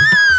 Ah!